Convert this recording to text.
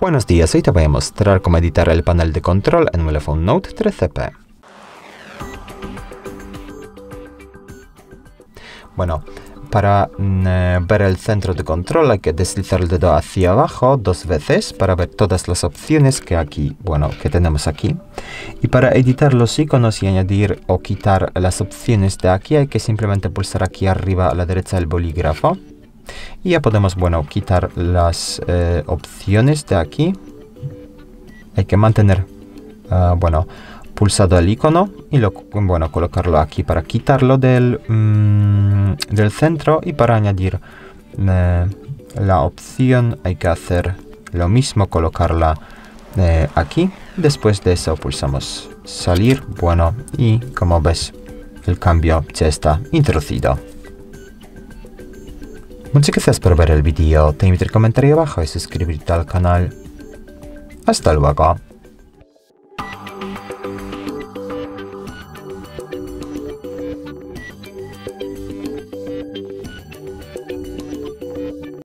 Buenos días, hoy te voy a mostrar cómo editar el panel de control en iPhone Note 13P. Bueno, para mm, eh, ver el centro de control hay que deslizar el dedo hacia abajo dos veces para ver todas las opciones que aquí, bueno, que tenemos aquí. Y para editar los iconos y añadir o quitar las opciones de aquí hay que simplemente pulsar aquí arriba a la derecha el bolígrafo. Y ya podemos, bueno, quitar las eh, opciones de aquí. Hay que mantener, ah, bueno, pulsado el icono y lo, bueno, colocarlo aquí para quitarlo del, mm, del centro y para añadir eh, la opción hay que hacer lo mismo, colocarla eh, aquí. Después de eso pulsamos salir, bueno, y como ves el cambio ya está introducido. Muchas gracias por ver el vídeo, te invito a comentar abajo y suscribirte al canal. Hasta luego.